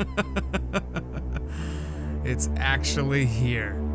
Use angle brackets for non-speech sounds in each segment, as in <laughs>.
<laughs> it's actually here.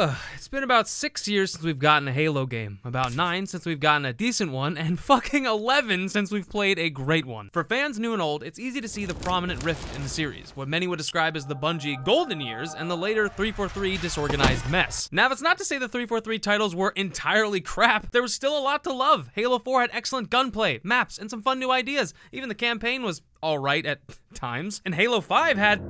Ugh, it's been about six years since we've gotten a Halo game, about nine since we've gotten a decent one, and <laughs> fucking 11 since we've played a great one. For fans new and old, it's easy to see the prominent rift in the series, what many would describe as the Bungie golden years and the later 343 disorganized mess. Now, that's not to say the 343 titles were entirely crap, there was still a lot to love. Halo 4 had excellent gunplay, maps, and some fun new ideas. Even the campaign was alright at times, and Halo 5 had.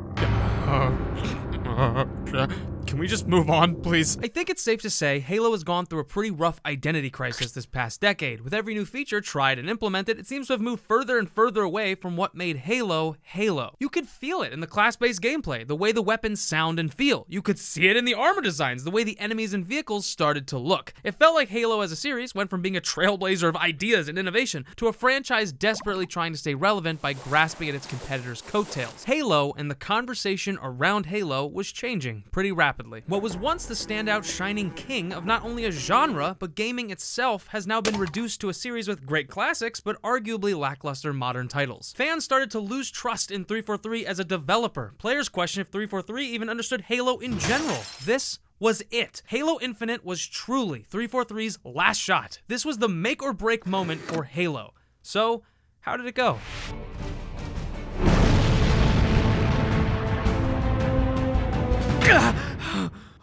<laughs> <laughs> Can we just move on, please? I think it's safe to say Halo has gone through a pretty rough identity crisis this past decade. With every new feature tried and implemented, it seems to have moved further and further away from what made Halo Halo. You could feel it in the class-based gameplay, the way the weapons sound and feel. You could see it in the armor designs, the way the enemies and vehicles started to look. It felt like Halo as a series went from being a trailblazer of ideas and innovation to a franchise desperately trying to stay relevant by grasping at its competitors' coattails. Halo and the conversation around Halo was changing pretty rapidly What was once the standout shining king of not only a genre, but gaming itself has now been reduced to a series with great classics, but arguably lackluster modern titles. Fans started to lose trust in 343 as a developer. Players question if 343 even understood Halo in general. This was it. Halo Infinite was truly 343's last shot. This was the make or break moment for Halo. So, how did it go?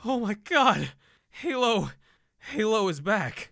Oh my god! Halo. Halo is back.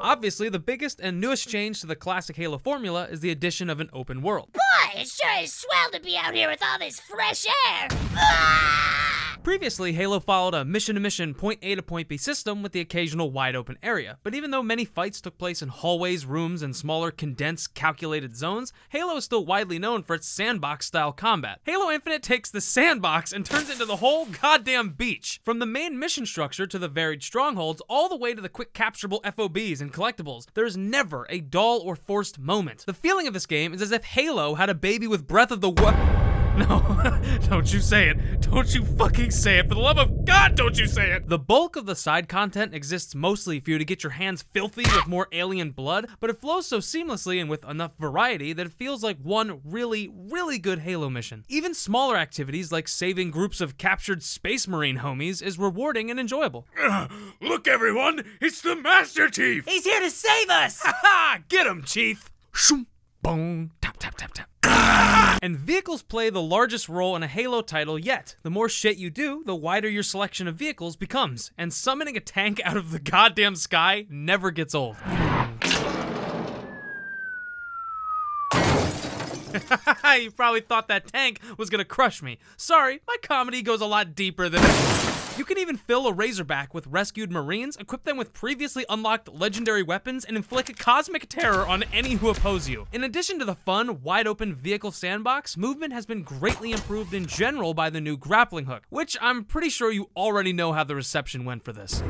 Obviously, the biggest and newest change to the classic Halo formula is the addition of an open world. Boy, it sure is swell to be out here with all this fresh air! Ah! Previously, Halo followed a mission to mission, point A to point B system with the occasional wide open area, but even though many fights took place in hallways, rooms, and smaller, condensed, calculated zones, Halo is still widely known for its sandbox style combat. Halo Infinite takes the sandbox and turns it into the whole goddamn beach. From the main mission structure to the varied strongholds, all the way to the quick capturable FOBs and collectibles, there is never a dull or forced moment. The feeling of this game is as if Halo had a baby with Breath of the Wild. <laughs> No, don't you say it. Don't you fucking say it. For the love of God, don't you say it. The bulk of the side content exists mostly for you to get your hands filthy with more alien blood, but it flows so seamlessly and with enough variety that it feels like one really, really good Halo mission. Even smaller activities like saving groups of captured Space Marine homies is rewarding and enjoyable. <clears throat> look, everyone, it's the Master Chief. He's here to save us. Ha ha! Get him, Chief. Shoom, boom, tap, tap, tap, tap. And vehicles play the largest role in a Halo title yet. The more shit you do, the wider your selection of vehicles becomes. And summoning a tank out of the goddamn sky never gets old. <laughs> you probably thought that tank was gonna crush me. Sorry, my comedy goes a lot deeper than you can even fill a Razorback with rescued Marines, equip them with previously unlocked legendary weapons, and inflict cosmic terror on any who oppose you. In addition to the fun, wide open vehicle sandbox, movement has been greatly improved in general by the new grappling hook, which I'm pretty sure you already know how the reception went for this.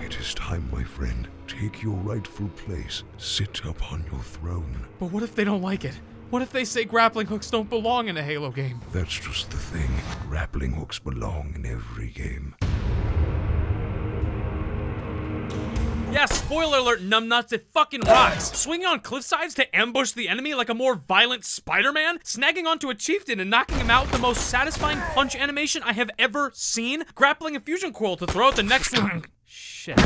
It is time, my friend. Take your rightful place. Sit upon your throne. But what if they don't like it? What if they say grappling hooks don't belong in a Halo game? That's just the thing. Grappling hooks belong in every game. Yeah, spoiler alert, numbnuts, it fucking rocks. Swinging on cliff sides to ambush the enemy like a more violent Spider-Man? Snagging onto a chieftain and knocking him out with the most satisfying punch animation I have ever seen? Grappling a fusion coil to throw at the next one. <coughs> Shit.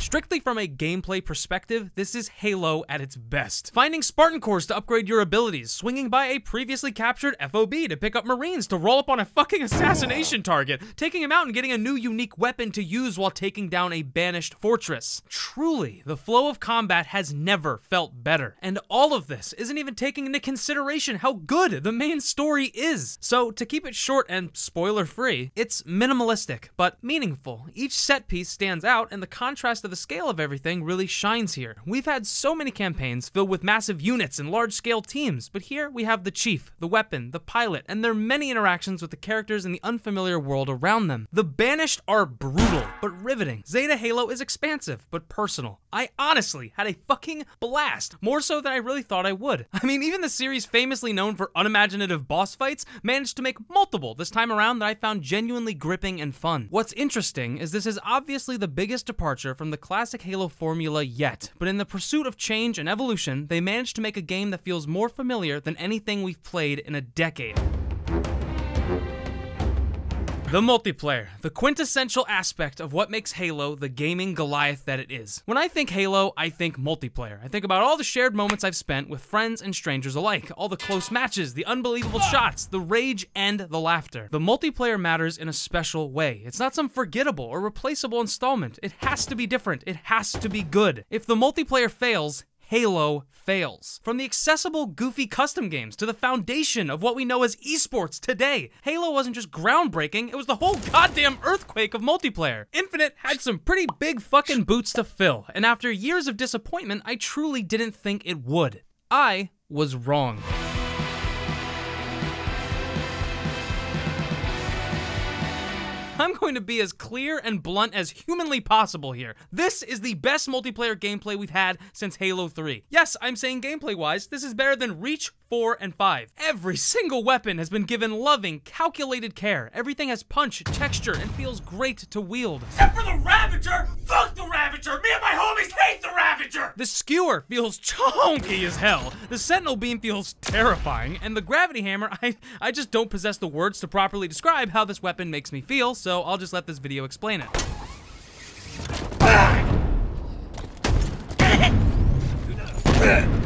Strictly from a gameplay perspective, this is Halo at its best. Finding Spartan cores to upgrade your abilities, swinging by a previously captured FOB to pick up Marines to roll up on a fucking <laughs> assassination target, taking him out and getting a new unique weapon to use while taking down a banished fortress. Truly, the flow of combat has never felt better. And all of this isn't even taking into consideration how good the main story is. So, to keep it short and spoiler free, it's minimalistic, but meaningful. Each set piece stands out, and the contrast of the scale of everything really shines here. We've had so many campaigns filled with massive units and large scale teams, but here we have the chief, the weapon, the pilot, and their many interactions with the characters in the unfamiliar world around them. The Banished are brutal, but riveting. Zeta Halo is expansive, but personal. I honestly had a fucking blast, more so than I really thought I would. <laughs> I mean, even the series famously known for unimaginative boss fights managed to make multiple this time around that I found genuinely gripping and fun. What's interesting is this is obviously the biggest departure from the classic Halo formula yet, but in the pursuit of change and evolution, they managed to make a game that feels more familiar than anything we've played in a decade. The multiplayer, the quintessential aspect of what makes Halo the gaming Goliath that it is. When I think Halo, I think multiplayer. I think about all the shared moments I've spent with friends and strangers alike, all the close matches, the unbelievable shots, the rage, and the laughter. The multiplayer matters in a special way. It's not some forgettable or replaceable installment. It has to be different. It has to be good. If the multiplayer fails, Halo fails. From the accessible, goofy custom games to the foundation of what we know as esports today, Halo wasn't just groundbreaking, it was the whole goddamn earthquake of multiplayer. Infinite had some pretty big fucking boots to fill, and after years of disappointment, I truly didn't think it would. I was wrong. I'm going to be as clear and blunt as humanly possible here. This is the best multiplayer gameplay we've had since Halo 3. Yes, I'm saying gameplay wise, this is better than Reach, 4, and 5. Every single weapon has been given loving, calculated care. Everything has punch, texture, and feels great to wield. Except for the Ravager! Fuck the Ravager! Me and my homies hate the Ravager! The skewer feels chonky as hell. The sentinel beam feels terrifying, and the gravity hammer, <laughs> I, I just don't possess the words to properly describe how this weapon makes me feel, so I'll just let this video explain it. <laughs>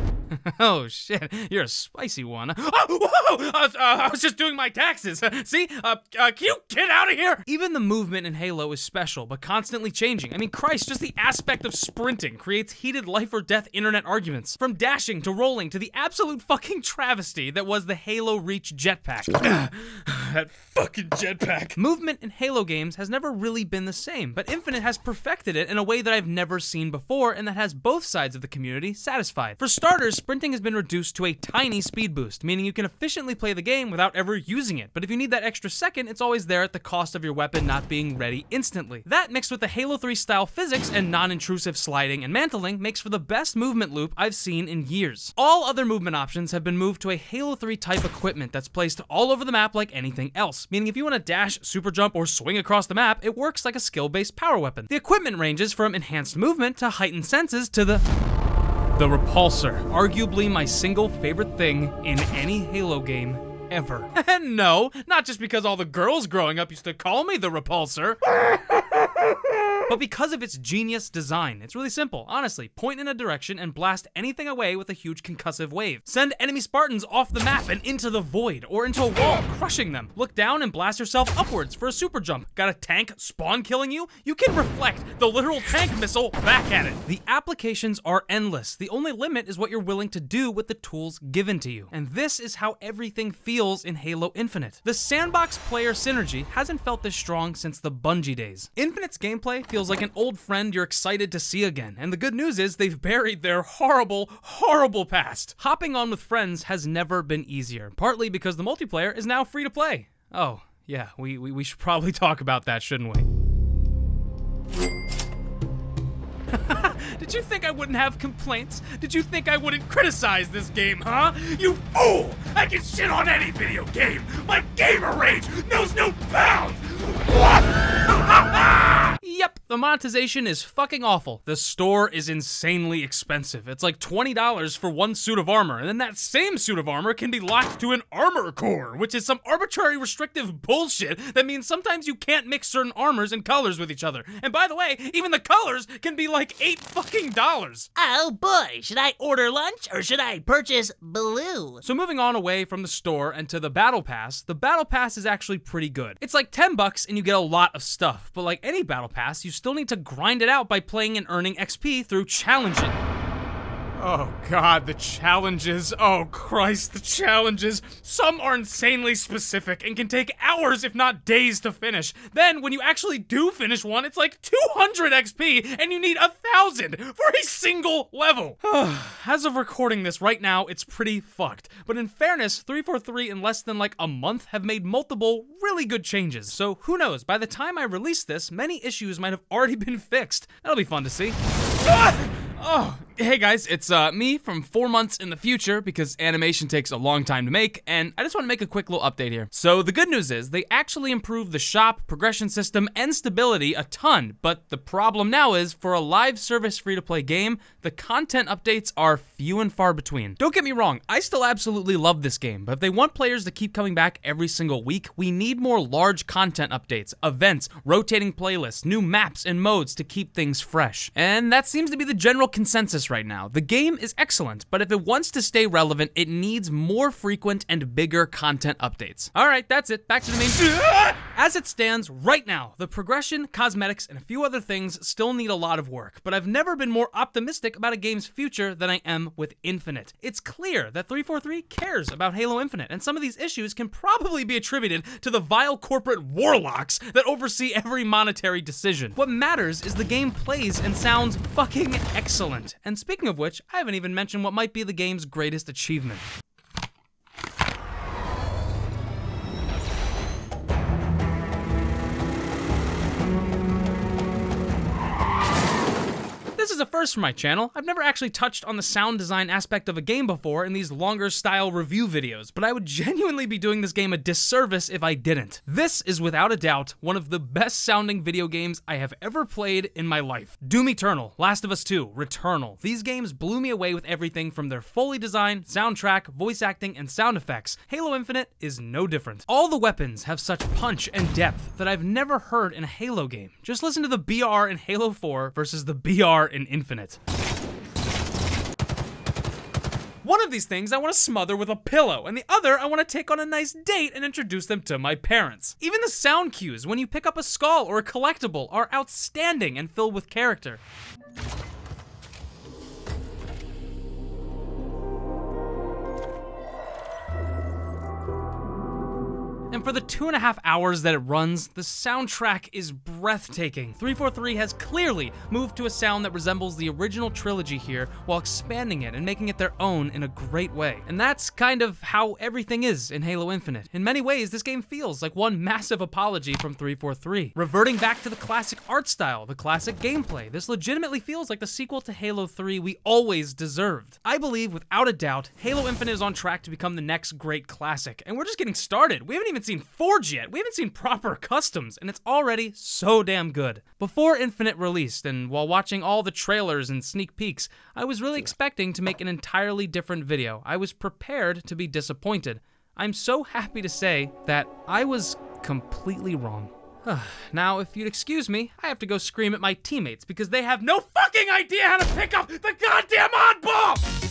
<laughs> oh shit, you're a spicy one. Oh, whoa! I was, uh, I was just doing my taxes. <laughs> See? Uh, uh, can you get out of here? Even the movement in Halo is special, but constantly changing. I mean, Christ, just the aspect of sprinting creates heated life or death internet arguments. From dashing to rolling to the absolute fucking travesty that was the Halo Reach jetpack. <laughs> <sighs> that fucking jetpack. Movement in Halo games has never really been the same, but Infinite has perfected it in a way that I've never seen before and that has both sides of the community satisfied. For starters, sprinting has been reduced to a tiny speed boost, meaning you can efficiently play the game without ever using it. But if you need that extra second, it's always there at the cost of your weapon not being ready instantly. That mixed with the Halo 3 style physics and non-intrusive sliding and mantling makes for the best movement loop I've seen in years. All other movement options have been moved to a Halo 3 type equipment that's placed all over the map like anything else, meaning if you want to dash, super jump, or swing across the map, it works like a skill-based power weapon. The equipment ranges from enhanced movement to heightened senses to the the Repulsor, arguably my single favorite thing in any Halo game ever. <laughs> No, not just because all the girls growing up used to call me the Repulsor. <laughs> But because of its genius design, it's really simple. Honestly, point in a direction and blast anything away with a huge concussive wave. Send enemy Spartans off the map and into the void, or into a wall, crushing them. Look down and blast yourself upwards for a super jump. Got a tank spawn killing you? You can reflect the literal tank missile back at it. The applications are endless. The only limit is what you're willing to do with the tools given to you. And this is how everything feels in Halo Infinite. The sandbox player synergy hasn't felt this strong since the Bungie days. Gameplay feels like an old friend you're excited to see again, and the good news is they've buried their horrible, horrible past. Hopping on with friends has never been easier, partly because the multiplayer is now free to play. Oh, yeah, we, we, we should probably <laughs> talk about that, shouldn't we? <laughs> Did you think I wouldn't have complaints? Did you think I wouldn't criticize this game, huh? You fool! I can shit on any video game! My gamer rage knows no bounds! The monetization is fucking awful. The store is insanely expensive. It's like $20 for one suit of armor, and then that same suit of armor can be locked to an armor core, which is some arbitrary restrictive bullshit that means sometimes you can't mix certain armors and colors with each other. And by the way, even the colors can be like eight fucking dollars. Oh boy, should I order lunch or should I purchase blue? So moving on away from the store and to the battle pass, the battle pass is actually pretty good. It's like 10 bucks and you get a lot of stuff, but like any battle pass, you still need to grind it out by playing and earning XP through challenging. Oh god, the challenges. Oh Christ, the challenges. Some are insanely specific and can take hours, if not days, to finish. Then, when you actually do finish one, it's like 200 XP and you need a thousand for a single level. <sighs> As of recording this right now, it's pretty fucked. But in fairness, 343 in less than like a month have made multiple really good changes. So who knows, by the time I release this, many issues might have already been fixed. That'll be fun to see. Ah! Oh, hey guys, it's uh, me from four months in the future because animation takes a long time to make, and I just want to make a quick little update here. So, the good news is they actually improved the shop, progression system, and stability a ton, but the problem now is for a live service free to play game, the content updates are few and far between. Don't get me wrong, I still absolutely love this game, but if they want players to keep coming back every single week, we need more large content updates, events, rotating playlists, new maps, and modes to keep things fresh. And that seems to be the general consensus right now. The game is excellent, but if it wants to stay relevant, it needs more frequent and bigger content updates. All right, that's it. Back to the main. <laughs> As it stands right now, the progression, cosmetics, and a few other things still need a lot of work, but I've never been more optimistic about a game's future than I am with Infinite. It's clear that 343 cares about Halo Infinite, and some of these issues can probably be attributed to the vile corporate warlocks that oversee every monetary decision. What matters is the game plays and sounds fucking excellent excellent. And speaking of which, I haven't even mentioned what might be the game's greatest achievement. Is a first for my channel. I've never actually touched on the sound design aspect of a game before in these longer style review videos, but I would <laughs> genuinely be doing this game a disservice if I didn't. This is without a doubt one of the best sounding video games I have ever played in my life. Doom Eternal, Last of Us 2, Returnal. These games blew me away with everything from their fully designed, soundtrack, voice acting, and sound effects. Halo Infinite is no different. All the weapons have such punch and depth that I've never heard in a Halo game. Just listen to the BR in Halo 4 versus the BR in Infinite. One of these things I want to smother with a pillow, and the other I want to take on a nice date and introduce them to my parents. Even the sound cues when you pick up a skull or a collectible are outstanding and filled with character. And for the two and a half hours that it runs, the soundtrack is breathtaking. 343 has clearly moved to a sound that resembles the original trilogy here while expanding it and making it their own in a great way. And that's kind of how everything is in Halo Infinite. In many ways, this game feels like one massive apology from 343. Reverting back to the classic art style, the classic gameplay, this legitimately feels like the sequel to Halo 3 we always deserved. I believe, without a doubt, Halo Infinite is on track to become the next great classic, and we're just getting started. We haven't even seen Forge yet. We haven't seen proper <laughs> customs, and it's already so damn good. Before Infinite released, and while watching all the trailers and sneak peeks, I was really expecting to make an entirely different video. I was prepared to be disappointed. I'm so happy to say that I was completely wrong. <sighs> now, if you'd excuse me, I have to go scream at my teammates because they have no fucking idea how to pick up the goddamn oddball!